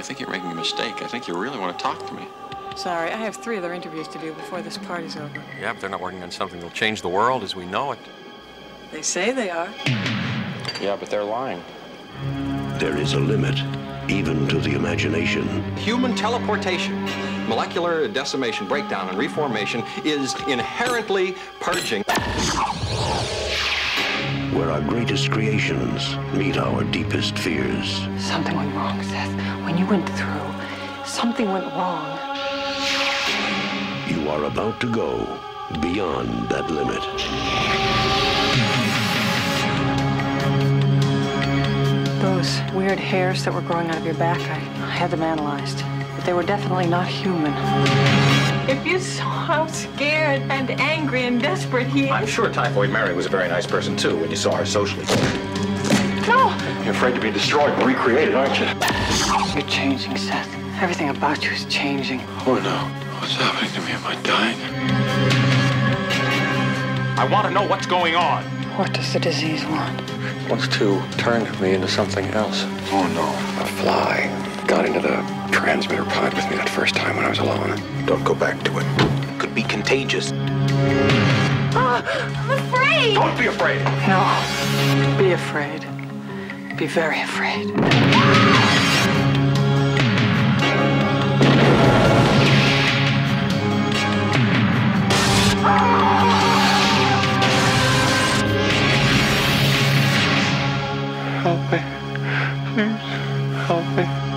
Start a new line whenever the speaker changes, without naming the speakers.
I think you're making a mistake. I think you really want to talk to me.
Sorry, I have three other interviews to do before this party's over.
Yeah, but they're not working on something that'll change the world as we know it.
They say they are.
Yeah, but they're lying.
There is a limit, even to the imagination.
Human teleportation, molecular decimation, breakdown, and reformation is inherently purging.
Where our greatest creations meet our deepest fears.
Something went wrong, Seth. When you went through, something went wrong.
You are about to go beyond that limit.
Those weird hairs that were growing out of your back, I, I had them analyzed. But they were definitely not human.
If you saw how scared and angry and desperate he is.
I'm sure Typhoid Mary was a very nice person, too, when you saw her socially.
No!
You're afraid to be destroyed and recreated, aren't you?
You're changing, Seth. Everything about you is changing.
Oh no. What's happening to me? Am I dying?
I want to know what's going on.
What does the disease want?
Wants to turn me into something else.
Oh, no.
A fly got into the transmitter pod with me that first time when I was alone.
Don't go back to it. It could be contagious.
Ah, I'm afraid!
Don't be afraid.
No. Be afraid. Be very afraid.
Help me. Please, help me.